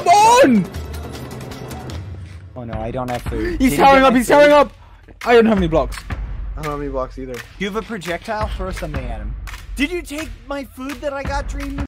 come on! Oh no, I don't have food. He's Did towering up, he's tearing towering up! I don't have any blocks. I don't have any blocks either. You have a projectile? Throw something at him. Did you take my food that I got, Dream?